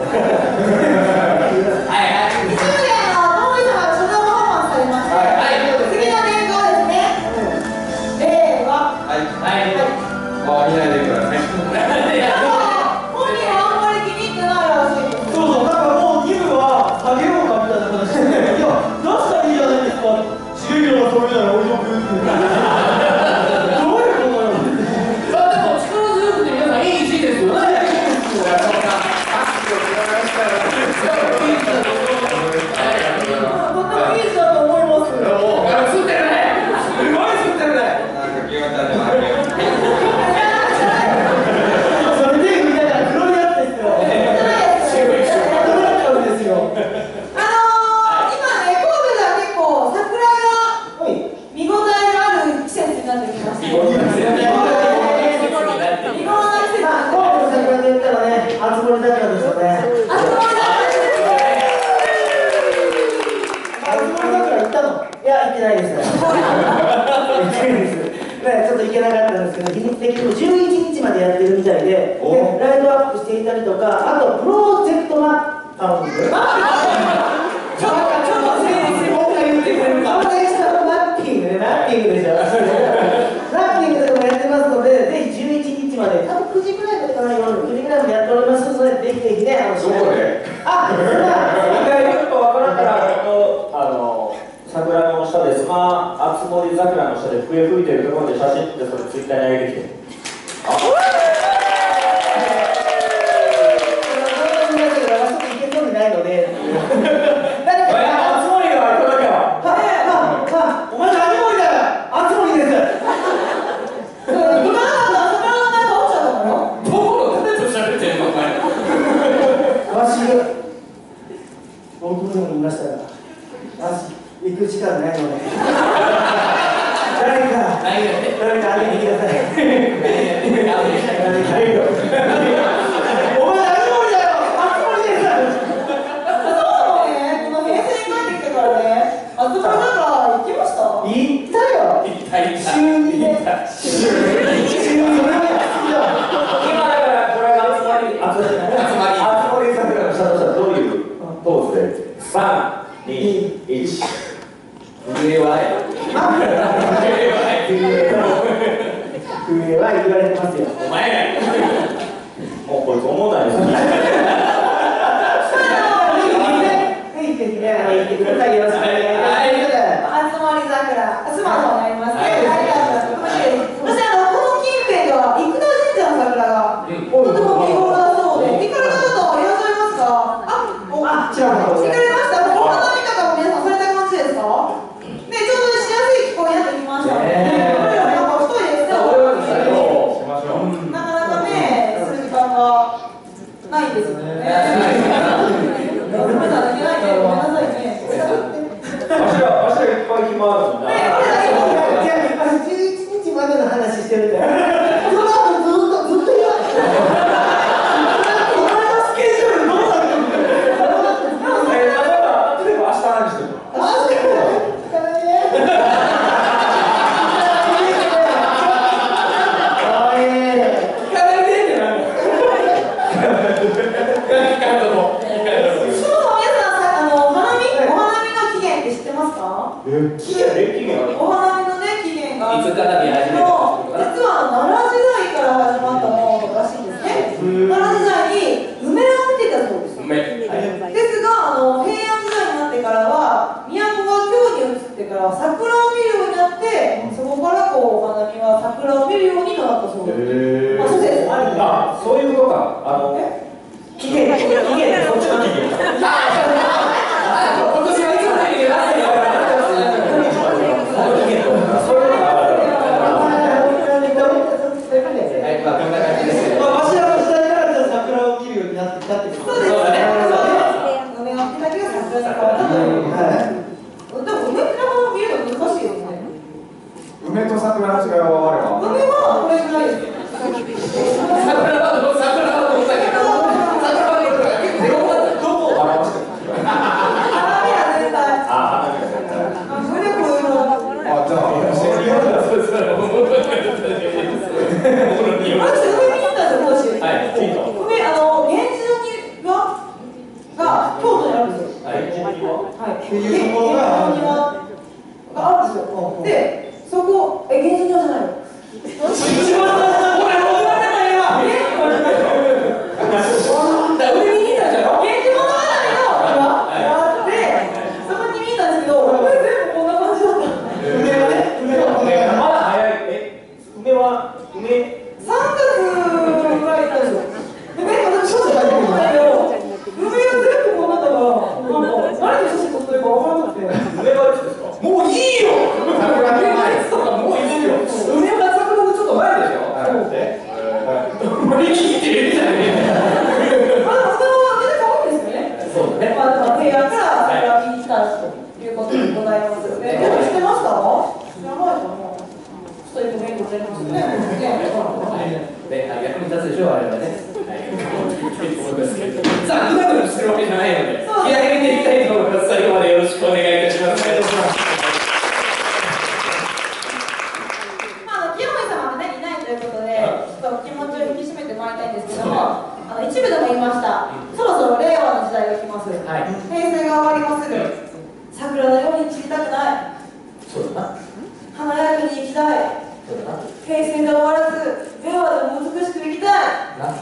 Yeah. の下で、あつ森桜の下で笛吹いてるところで写真ってそれツイッターに上げてきて。Marisa. É. な華やかに生きたい。平成が終わらず令和でも美しく生きたい。な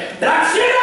し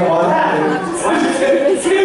を渡って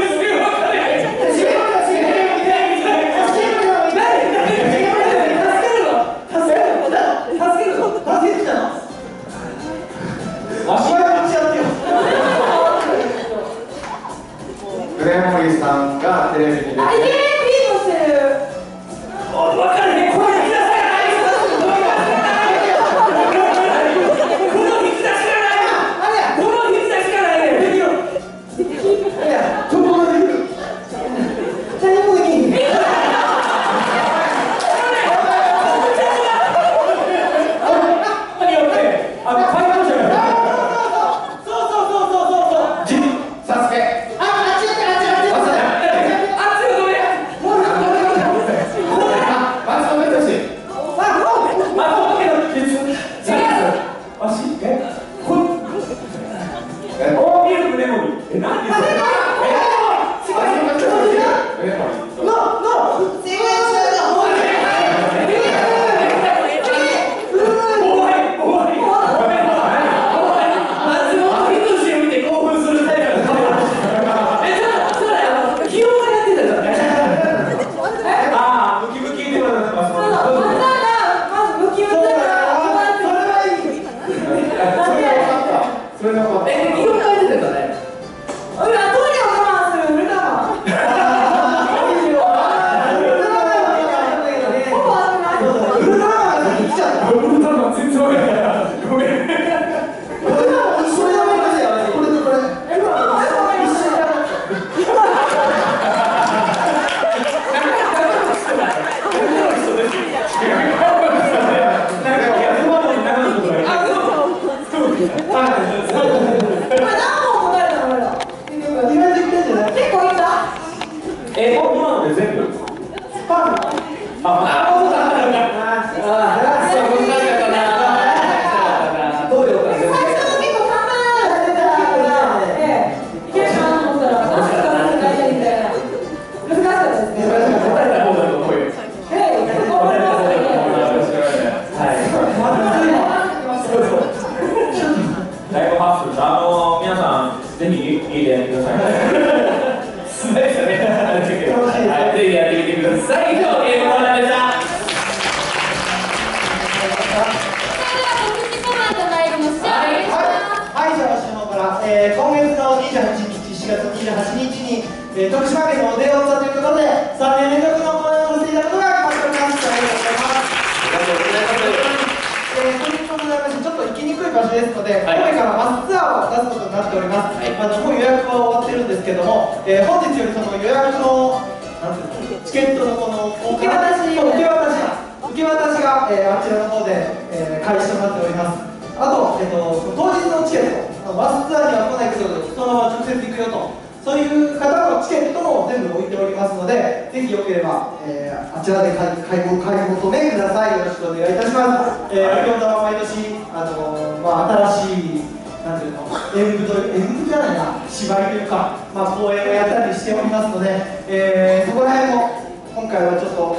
ます。あと、えっと、当日のチケットバスツアーには来ないけどそのまま直接行くよとそういう方のチケットも全部置いておりますのでぜひよければ、えーあちらで買い買いご買い求めください。よろしくお願いいたします、えー、秋元は毎年あのまあ、新しいなんていうの演舞と演舞じゃないな芝居というか、まあ、公演をやったりしておりますので、えーそこら辺も今回はちょっと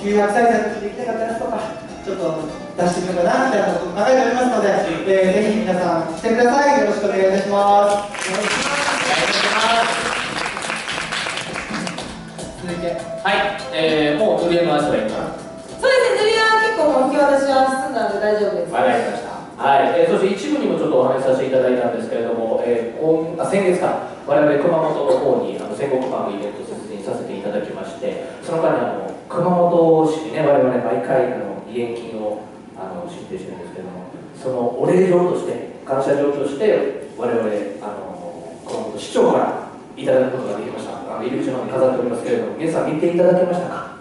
900再生の時できなかったやつとかちょっと出してみようかなみたいなことを考えておりますので、えーぜひ皆さん来てください。よろしくお願いいたします。続いて。はい、えー、もう塗り絵の話はいいかな？そうですね、塗りは結構もう受け渡しは済んだんで大丈夫です。わかりました。はい、えー、そして一部にもちょっとお話しさせていただいたんですけれども、えー、今あ先月か、我々熊本の方にあの戦国パンのイベントを設立させていただきまして、その間にあの熊本市にね、我々毎回あの義援金をあの申請してるんですけれども、そのお礼状として、感謝状として、我々あの熊本市長からいただくことができました。あの入り口の方に飾っておりますけれども、皆さん見ていただけましたか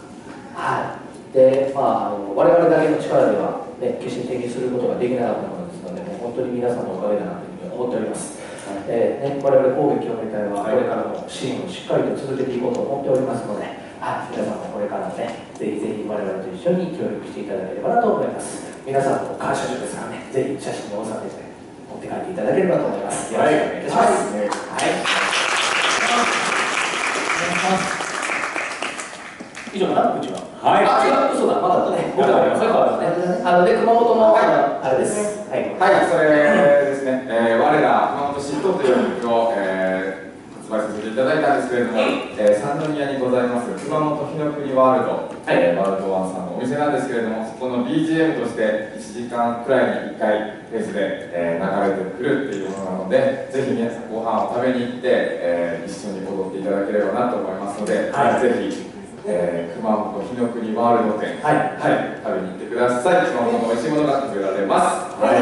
はい。で、まあ、あの我々だけの力では、ね、決して手にすることができなかったものですので、もう本当に皆さんのおかげだなというふうに思っております。えーね、我々神戸清め隊はこれからも支援をしっかりと続けていこうと思っておりますので、はい、皆さんもこれからもね、ぜひぜひ我々と一緒に協力していただければなと思います。皆さん感謝状ですからね、ぜひ写真を収めて持って帰っていただければと思います。よろしくお願いします。はい。はい、以上かな、うちは。はい。あ、違う、嘘だ、まだね。はね、ね、あの、で、熊本の、あれです。はい。はい、それですね、えー、我ら熊本新党という曲を、えー、発売させていただいたんですけれども、えー、三宮にございます熊本日の国ワールドえーワールドワンさんのお店なんですけれども、そこの BGM として1時間くらいに1回ペースで、えー流れてくるっていうものなので、ぜひ皆さんご飯を食べに行って、えー一緒に踊っていただければなと思いますので、はい。ぜひ、えー熊本日の国ワールド店、はい。はい、食べに行ってください。熊本の美味しいものが食べられます。はい。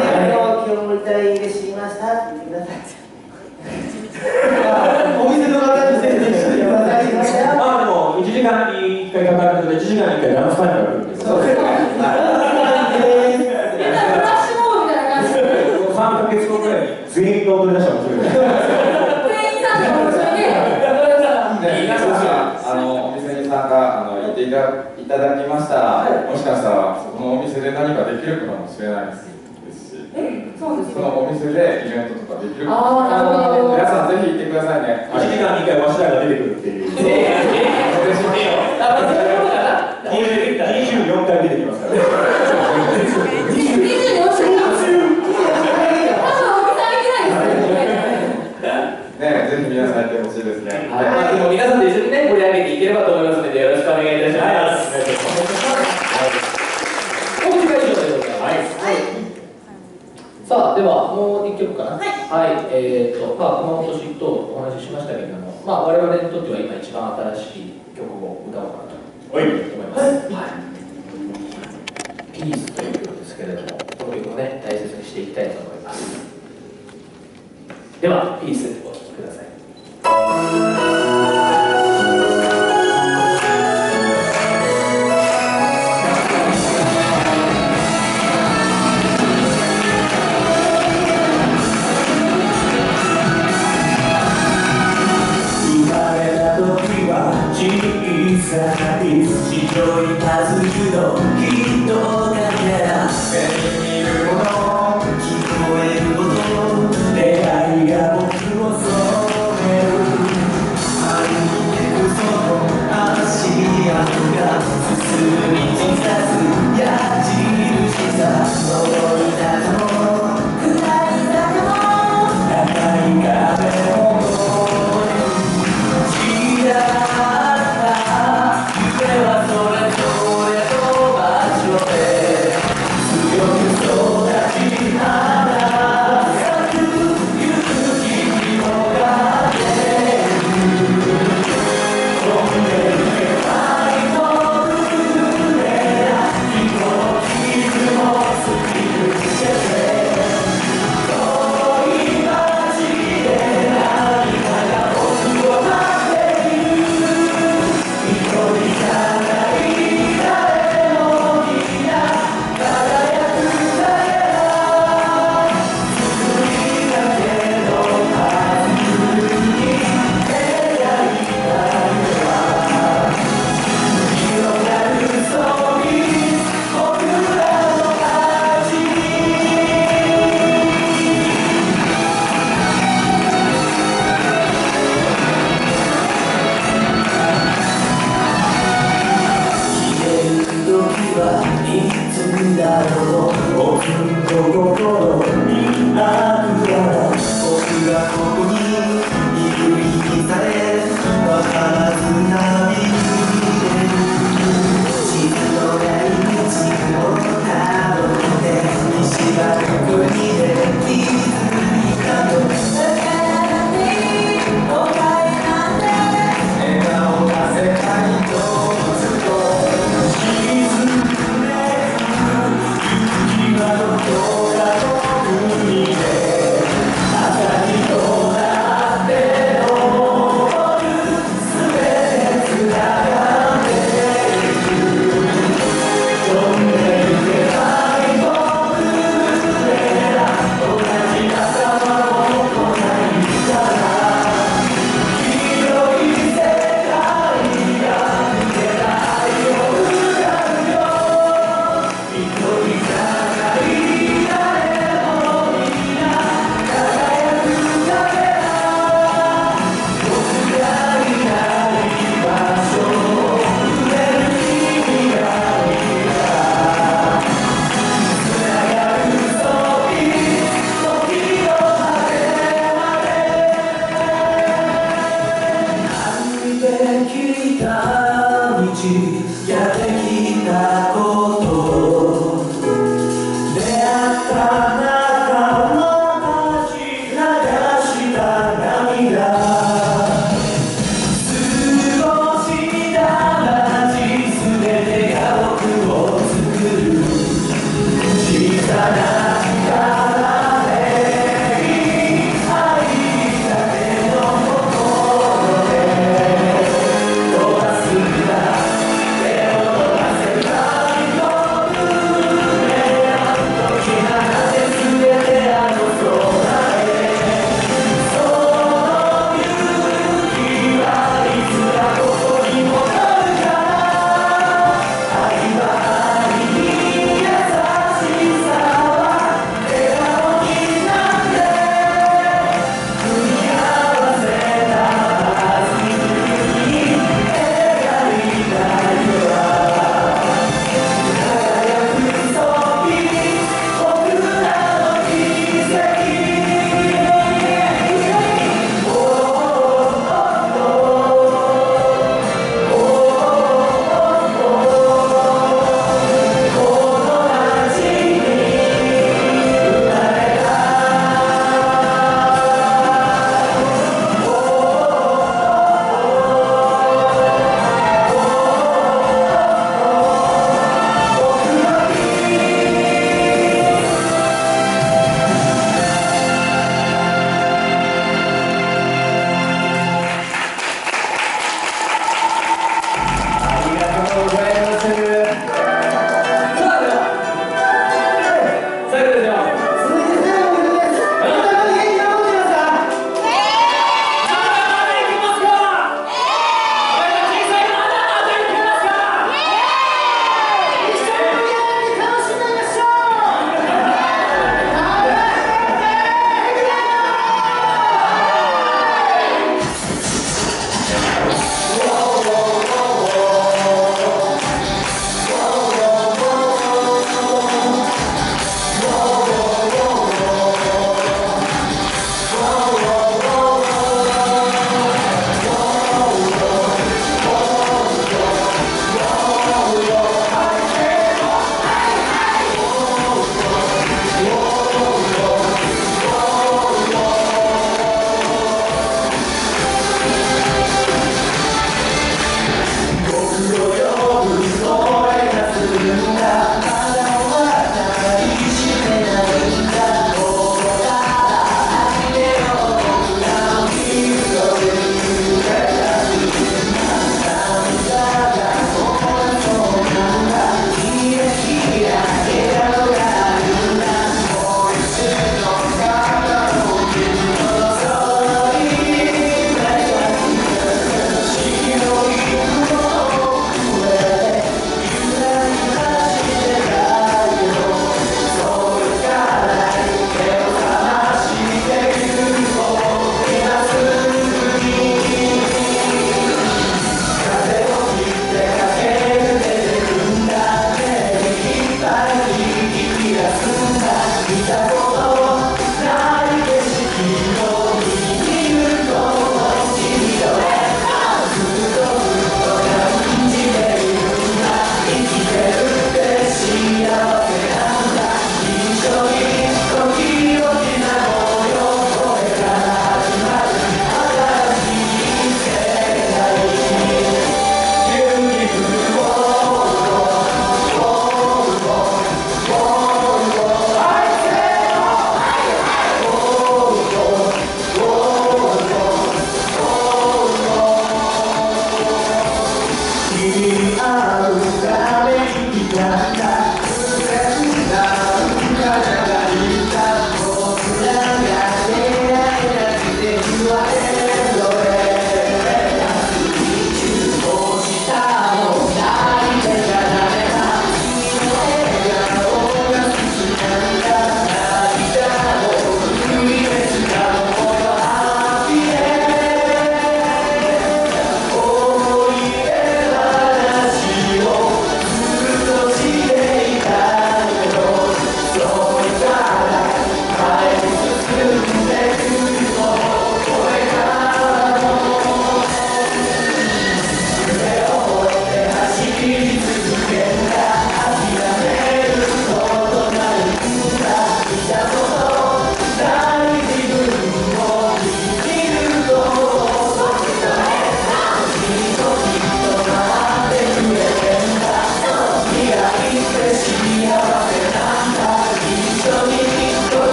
今日もい。ただい。てしましたって言ってください。お店の方に宣伝してください。まあでも1時間に1回かかるので1時間に1回ダンスタイムが来るんですそうですね。はいみんなフラッシュモブみたいな感じで3ヶ月後ぐらいに全員が踊り出した店あのお店に参加あの行っていたいただきました。ら、もしかしたらそこのお店で何かできるかもしれないですし、えそうですそのお店でイベントとかできるかもああなるほど。皆さんぜひ行ってくださいね。1時間に1回わしらが出てくるっていう24回出てきますからね24時間多分お店開いてないですよね、ぜひ皆さんやってほしいですね。はい、まあ、でも皆さんと一緒にね、盛り上げていければと思いますので、よろしくお願いいたします。はい。さあ、では、もう一曲かな。はいはい、えっ、と、まあ、熊本市とお話ししましたけれども、まあ、我々にとっては今一番新しいかなと思います。はい。ピースという曲ですけれども、この曲をね、大切にしていきたいと思います。では、ピース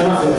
Grazie.